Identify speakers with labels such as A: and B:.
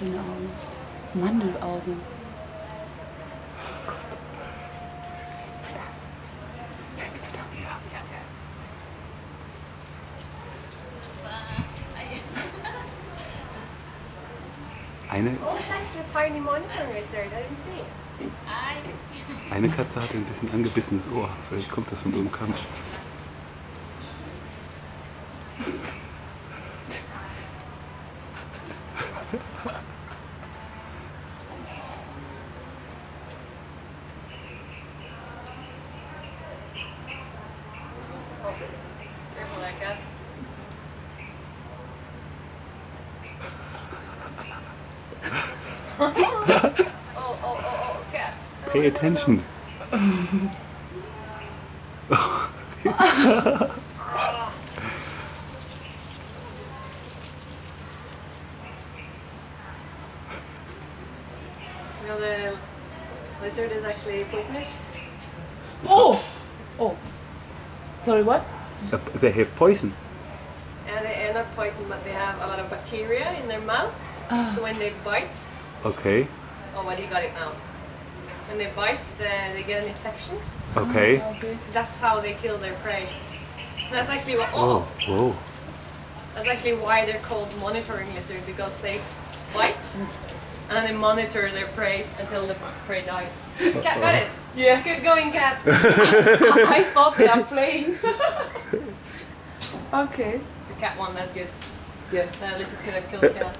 A: schöne Augen. Mandelaugen. Filmst du das? Filmst du das?
B: Ja, ja, ja. Eine,
C: Oh, it's actually a tiny monitoring lizard. I didn't see it.
B: eine Katze hatte ein bisschen angebissenes Ohr. Vielleicht kommt das von so einem Kampf. Pay attention.
C: know the lizard is actually poisonous.
A: Oh! Oh. Sorry, what?
B: Uh, They have poison.
C: And they are not poison, but they have a lot of bacteria in their mouth. Ah. So when they bite,
B: Okay,
C: oh, well, you got it now. When they bite, then they get an infection.
B: okay.
A: Ah, okay.
C: So that's how they kill their prey. And that's actually what.
B: Whoa,
C: Oh,
B: whoa.
C: that's actually why they're called monitoring lizard because they bite mm. And then they monitor their prey until the prey dies. Cat got it.
A: Yes.
C: Good going, cat.
A: I thought they are playing. okay.
C: The cat one. That's good.
A: Yes.
C: The lizard could have killed the cat.